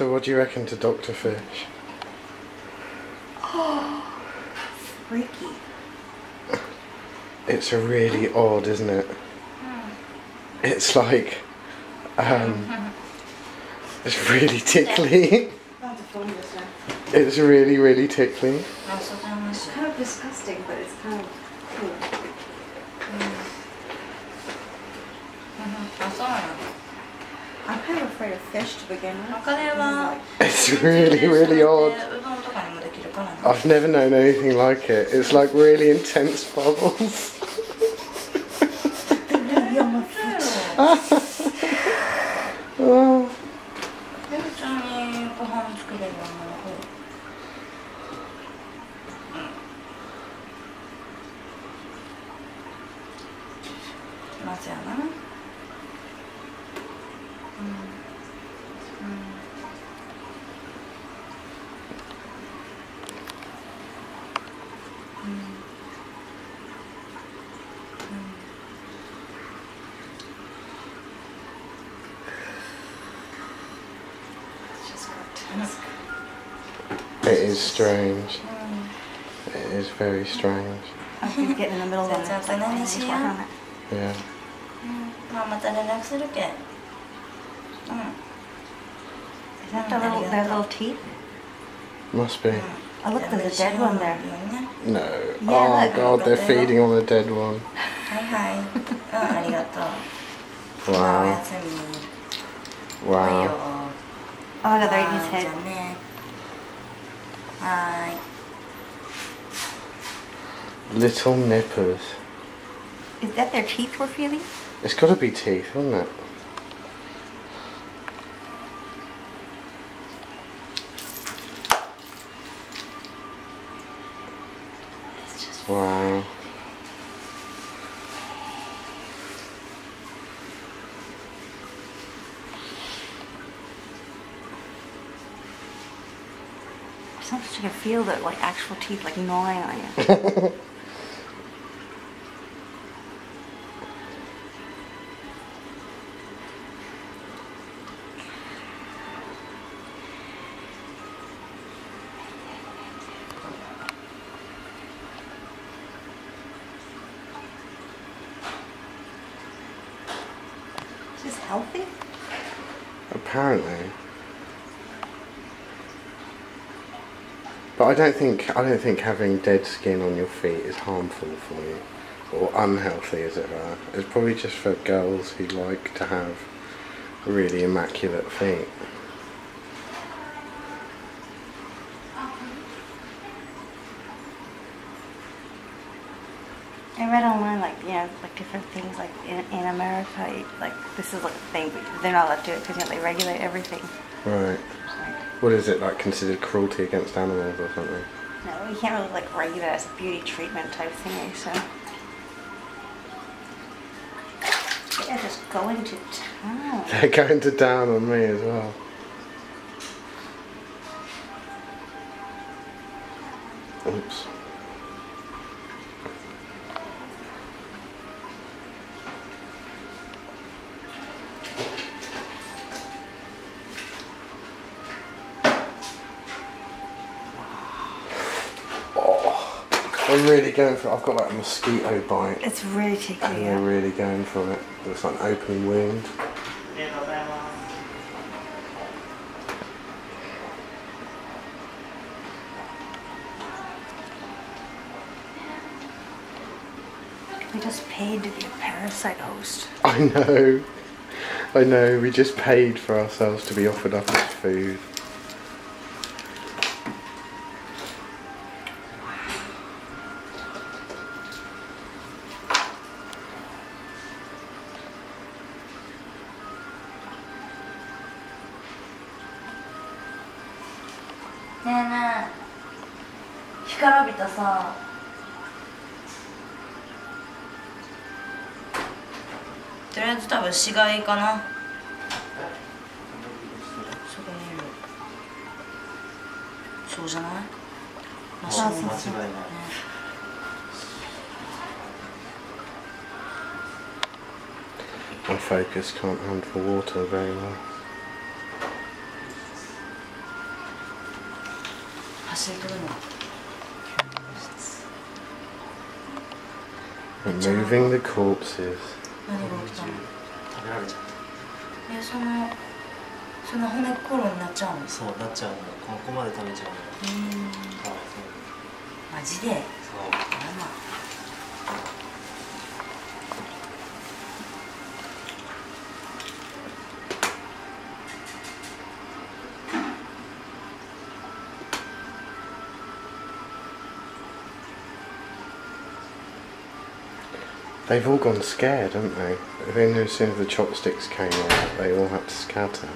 So what do you reckon to Dr. Fish? Oh, freaky. It's really odd, isn't it? It's like, um, it's really tickly. it's really, really tickly. It's kind of disgusting, but it's kind of cool. Mm. Mm -hmm. I'm kind of afraid of fish to begin with. It's really, really odd. Uh, I've never known anything like it. It's like really intense bubbles. oh. It is strange. It is very strange. I keep getting in the middle of it. Yeah. Mm. Mama, then the next little kid. Mm. Is that the mm. little, their little teeth? Must be. Mm. Oh, look, there's a dead one there. No. Oh. God, they're feeding on the dead one. Hi, hi. Oh, arigato. Wow. Wow. ありがとう Wow. おやすみはいよ Wow. Oh my god, they're eating は his いじ head. ゃあねはーい Little nippers. Is that their teeth we're feeling? It's got to be teeth, hasn't it? It's just Wow. Sometimes you can feel the like actual teeth like gnawing on you. Is this healthy? Apparently. But I don't think I don't think having dead skin on your feet is harmful for you, or unhealthy as it were. It's probably just for girls who like to have really immaculate feet. I read online, like, you know, like different things, like in, in America, like, this is like a thing, but they're not allowed to do it because, you know, they regulate everything. Right. What is it like considered cruelty against animals or something? no, you can't really, like, regulate it as a beauty treatment type thing, eh, so. They're just going to town. They're going to down on me as well. Oops. They're really going for it. I've got like a mosquito bite. It's really cheeky. And they're yeah. really going for it. It's like an open wound. We just paid to be a parasite host. I know. I know. We just paid for ourselves to be offered up as food. ねえねえ。干からびたさ。とりあえず多分死骸かな。そこにいる。そうじゃない？マシュマロそうそうそう。ね。My focus can't handle water very well. してくるの？Removing the corpses. 何が起きたの？食べられちゃっえそのそんな骨袋になっちゃう。のたそうなっちゃうの。ここまで食べちゃうの。うん。マジで？そう They've all gone scared, haven't they? Then as soon as the chopsticks came out, they all had to scatter.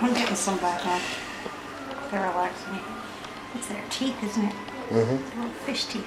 I'm getting some back now. They're relaxing. It's their teeth, isn't it? hmm Their little fish teeth.